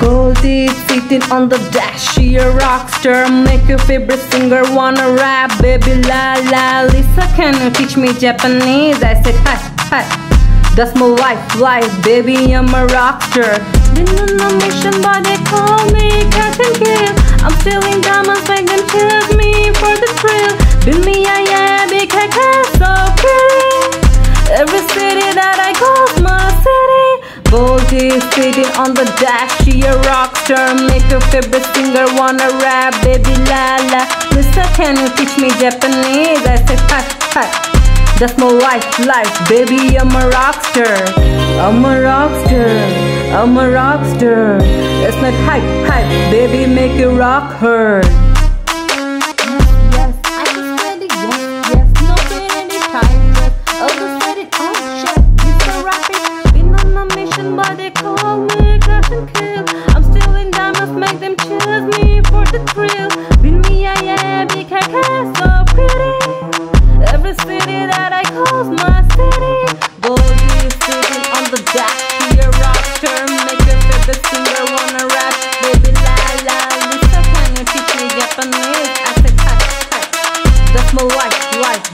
Goldie sitting on the dash, she a rockstar Make your favorite singer wanna rap, baby la la Lisa, can you teach me Japanese? I said hi, hi That's my life, life, baby I'm a rockstar Been on a mission but they call me Captain Kill. I'm stealing diamonds, make them choose me for the thrill. Build me a yeah, big Goldie sitting on the dash, she a rockstar Make her favorite singer wanna rap, baby la la. Mister, can you teach me Japanese? I That's my life, life, baby I'm a rockstar I'm a rockstar, I'm a rockstar It's not hype, hype, baby make it rock her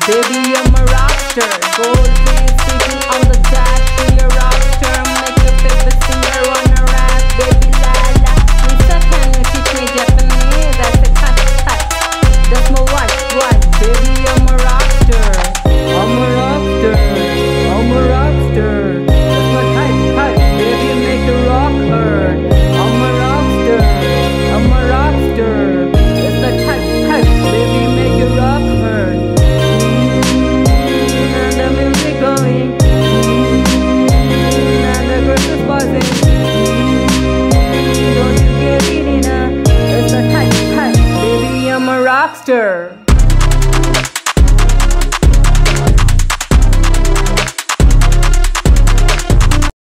baby I'm a rockstar. Goldie I'm a rockstar